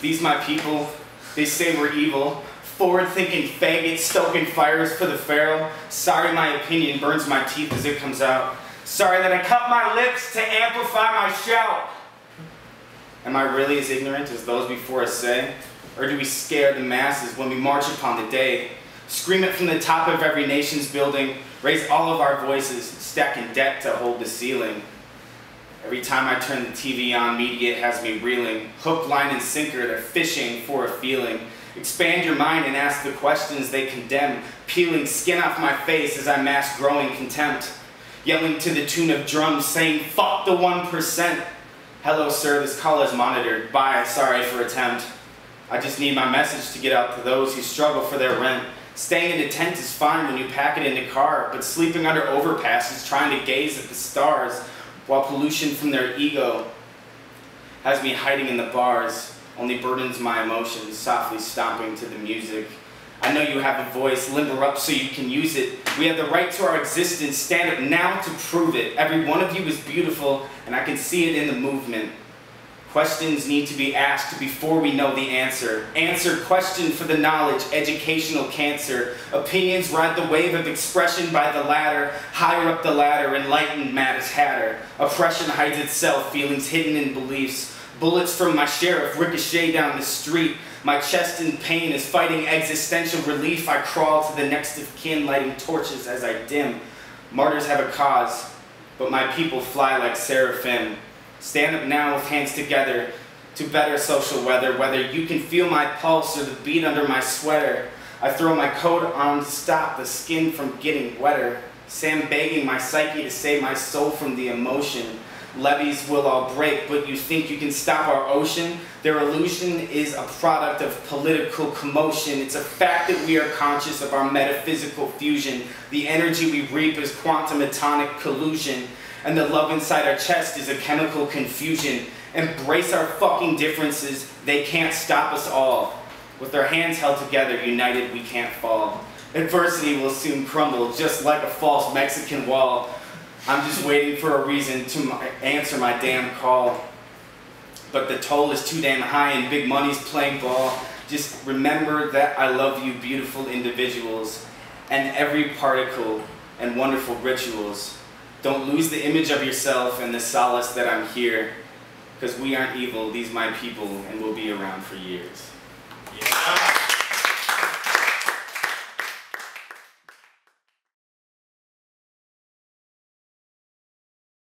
These my people, they say we're evil. Forward-thinking faggots stoking fires for the pharaoh. Sorry my opinion burns my teeth as it comes out. Sorry that I cut my lips to amplify my shout. Am I really as ignorant as those before us say? Or do we scare the masses when we march upon the day? Scream it from the top of every nation's building, raise all of our voices, stacking debt to hold the ceiling. Every time I turn the TV on, media has me reeling. Hook, line, and sinker, they're fishing for a feeling. Expand your mind and ask the questions they condemn, peeling skin off my face as I mask growing contempt. Yelling to the tune of drums, saying, fuck the 1%. Hello, sir, this call is monitored. Bye, sorry for attempt. I just need my message to get out to those who struggle for their rent. Staying in a tent is fine when you pack it in a car, but sleeping under overpasses trying to gaze at the stars while pollution from their ego has me hiding in the bars only burdens my emotions, softly stomping to the music. I know you have a voice, limber up so you can use it. We have the right to our existence, stand up now to prove it. Every one of you is beautiful, and I can see it in the movement. Questions need to be asked before we know the answer. Answer question for the knowledge, educational cancer. Opinions ride the wave of expression by the ladder. Higher up the ladder, enlightened Mattis Hatter. Oppression hides itself, feelings hidden in beliefs. Bullets from my sheriff ricochet down the street. My chest in pain is fighting existential relief. I crawl to the next of kin, lighting torches as I dim. Martyrs have a cause, but my people fly like seraphim. Stand up now with hands together to better social weather, whether you can feel my pulse or the beat under my sweater. I throw my coat on to stop the skin from getting wetter. Sam begging my psyche to save my soul from the emotion. Levees will all break, but you think you can stop our ocean? Their illusion is a product of political commotion. It's a fact that we are conscious of our metaphysical fusion. The energy we reap is quantum atomic collusion and the love inside our chest is a chemical confusion. Embrace our fucking differences, they can't stop us all. With our hands held together, united we can't fall. Adversity will soon crumble, just like a false Mexican wall. I'm just waiting for a reason to my, answer my damn call. But the toll is too damn high and big money's playing ball. Just remember that I love you beautiful individuals and every particle and wonderful rituals. Don't lose the image of yourself and the solace that I'm here, because we aren't evil, these my people, and we'll be around for years. Yeah.